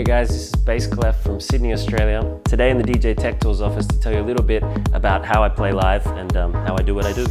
Hey guys, this is Bass Kleph from Sydney, Australia. Today in the DJ Tech Tools office to tell you a little bit about how I play live and um, how I do what I do.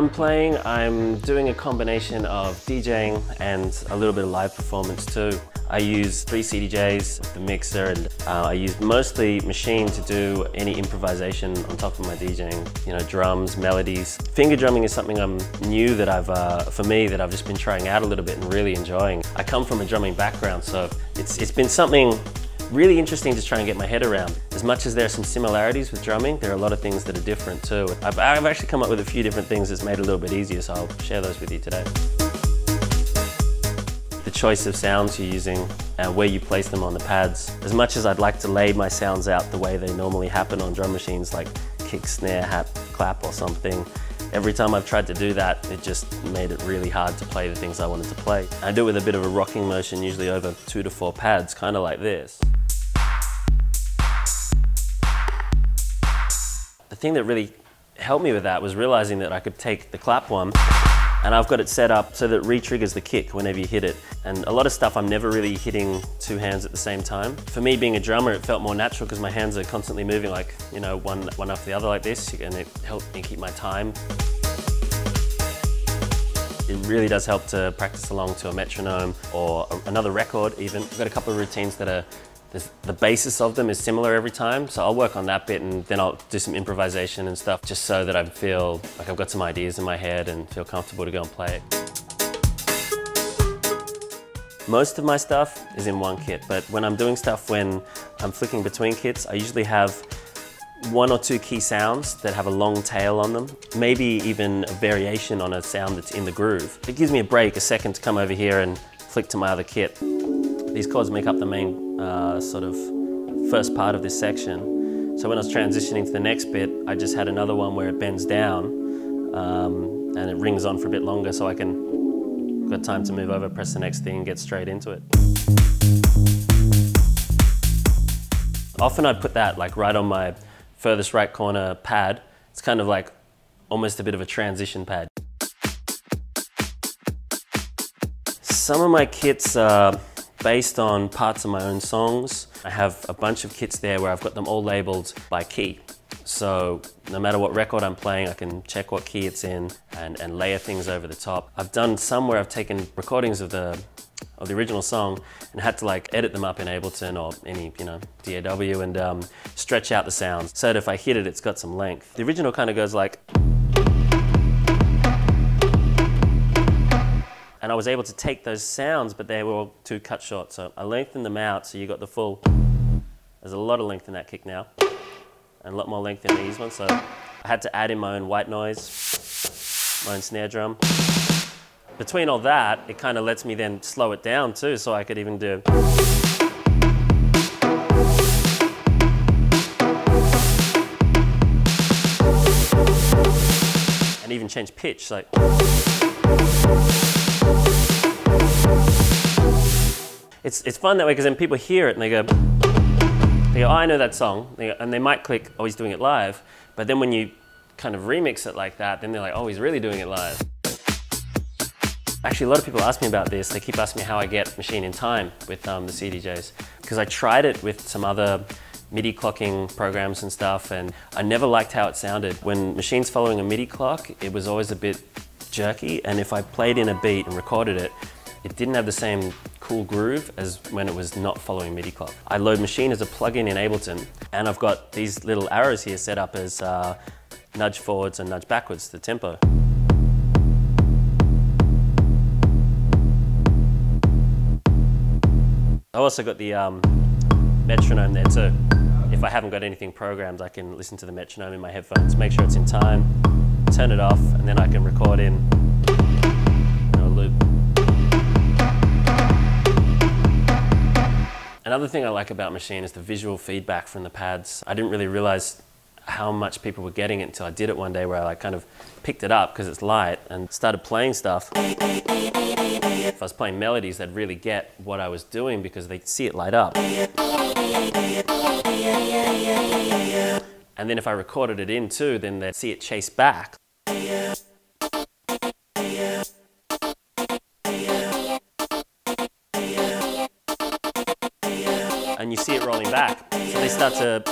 I'm playing, I'm doing a combination of DJing and a little bit of live performance too. I use three CDJs, the mixer, and uh, I use mostly Maschine to do any improvisation on top of my DJing. You know, drums, melodies. Finger drumming is something I'm new that I've, uh, for me, that I've just been trying out a little bit and really enjoying. I come from a drumming background, so it's, it's been something really interesting to try and get my head around. As much as there are some similarities with drumming, there are a lot of things that are different too. I've, I've actually come up with a few different things that's made it a little bit easier, so I'll share those with you today. The choice of sounds you're using and where you place them on the pads. As much as I'd like to lay my sounds out the way they normally happen on drum machines, like kick, snare, hat, clap or something, Every time I've tried to do that, it just made it really hard to play the things I wanted to play. I do it with a bit of a rocking motion, usually over two to four pads, kind of like this. Thing that really helped me with that was realizing that I could take the clap one and I've got it set up so that it re-triggers the kick whenever you hit it. And a lot of stuff I'm never really hitting two hands at the same time. For me being a drummer, it felt more natural because my hands are constantly moving like, you know, one, one after the other like this and it helped me keep my time. It really does help to practice along to a metronome or another record even. I've got a couple of routines that are the basis of them is similar every time, so I'll work on that bit and then I'll do some improvisation and stuff just so that I feel like I've got some ideas in my head and feel comfortable to go and play it. Most of my stuff is in one kit, but when I'm doing stuff when I'm flicking between kits, I usually have one or two key sounds that have a long tail on them, maybe even a variation on a sound that's in the groove. It gives me a break, a second to come over here and flick to my other kit. These chords make up the main uh, sort of first part of this section. So when I was transitioning to the next bit, I just had another one where it bends down um, and it rings on for a bit longer so I can, got time to move over, press the next thing and get straight into it. Often I'd put that like right on my furthest right corner pad. It's kind of like almost a bit of a transition pad. Some of my kits are based on parts of my own songs. I have a bunch of kits there where I've got them all labeled by key. So no matter what record I'm playing, I can check what key it's in and, and layer things over the top. I've done some where I've taken recordings of the of the original song and had to like edit them up in Ableton or any, you know, DAW and um, stretch out the sounds so that if I hit it, it's got some length. The original kind of goes like And I was able to take those sounds, but they were all too cut short. So I lengthened them out so you got the full, there's a lot of length in that kick now. And a lot more length in these ones. So I had to add in my own white noise, my own snare drum. Between all that, it kind of lets me then slow it down too, so I could even do. And even change pitch, like. It's, it's fun that way because then people hear it and they go, they go, oh, I know that song. And they might click, oh, he's doing it live. But then when you kind of remix it like that, then they're like, oh, he's really doing it live. Actually, a lot of people ask me about this. They keep asking me how I get Maschine in time with um, the CDJs. Because I tried it with some other MIDI clocking programs and stuff, and I never liked how it sounded. When Maschine's following a MIDI clock, it was always a bit jerky, and if I played in a beat and recorded it, it didn't have the same cool groove as when it was not following MIDI clock. I load Maschine as a plugin in Ableton, and I've got these little arrows here set up as uh, nudge forwards and nudge backwards, the tempo. I also got the um, metronome there too. If I haven't got anything programmed, I can listen to the metronome in my headphones, make sure it's in time, turn it off, and then I can record in Another thing I like about Maschine is the visual feedback from the pads. I didn't really realize how much people were getting it until I did it one day where I like kind of picked it up because it's light and started playing stuff. if I was playing melodies, they'd really get what I was doing because they'd see it light up. And then if I recorded it in too, then they'd see it chase back. And you see it rolling back. So they start to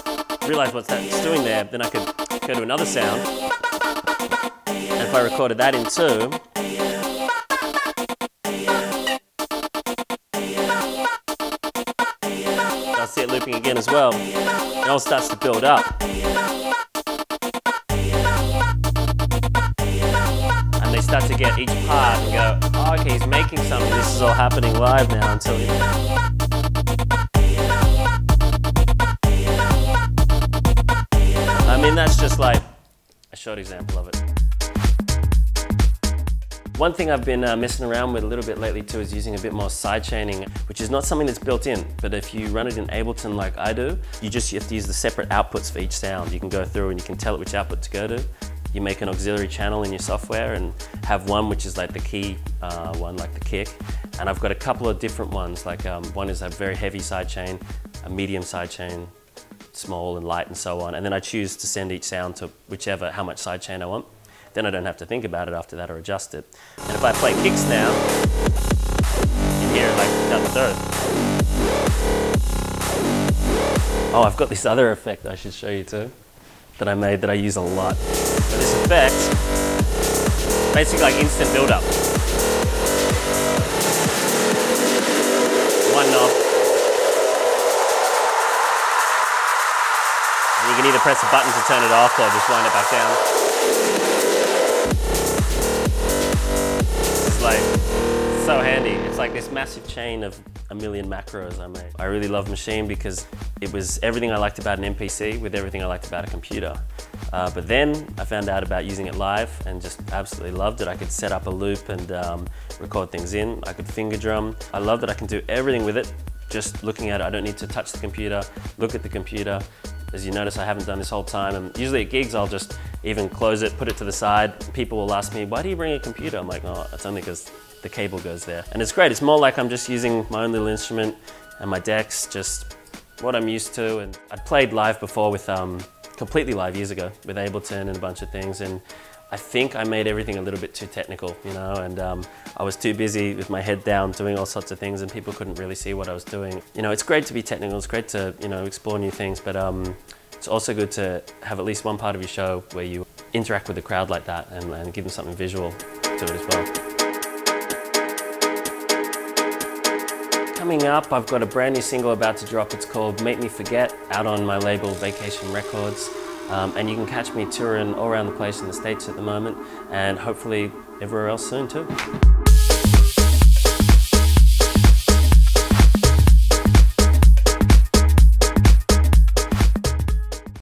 realize what that's doing there. Then I could go to another sound. And if I recorded that in too, I'll see it looping again as well. It all starts to build up. And they start to get each part and go, oh, okay, he's making something. This is all happening live now until you. Mean, that's just like a short example of it. One thing I've been uh, messing around with a little bit lately too is using a bit more sidechaining, which is not something that's built in, but if you run it in Ableton like I do, you just you have to use the separate outputs for each sound. You can go through and you can tell it which output to go to. You make an auxiliary channel in your software and have one which is like the key uh, one, like the kick. And I've got a couple of different ones, like um, one is a very heavy sidechain, a medium sidechain, small and light and so on. And then I choose to send each sound to whichever, how much sidechain I want. Then I don't have to think about it after that or adjust it. And if I play kicks now, in here like down the third. Oh, I've got this other effect I should show you too, that I made that I use a lot. So this effect, basically like instant build up. Can either press a button to turn it off or just wind it back down. It's like so handy. It's like this massive chain of a million macros I made. I really love Maschine because it was everything I liked about an MPC with everything I liked about a computer. Uh, but then I found out about using it live and just absolutely loved it. I could set up a loop and um, record things in. I could finger drum. I love that I can do everything with it. Just looking at it, I don't need to touch the computer, look at the computer. As you notice, I haven't done this whole time. And usually at gigs, I'll just even close it, put it to the side. People will ask me, why do you bring a computer? I'm like, oh, it's only because the cable goes there. And it's great. It's more like I'm just using my own little instrument and my decks, just what I'm used to. And I'd played live before with, um, completely live years ago with Ableton and a bunch of things. And I think I made everything a little bit too technical, you know, and um, I was too busy with my head down doing all sorts of things and people couldn't really see what I was doing. You know, it's great to be technical, it's great to, you know, explore new things, but um, it's also good to have at least one part of your show where you interact with the crowd like that and, and give them something visual to it as well. Coming up, I've got a brand new single about to drop. It's called Make Me Forget, out on my label Vacation Records. Um, and you can catch me touring all around the place in the States at the moment and hopefully everywhere else soon too.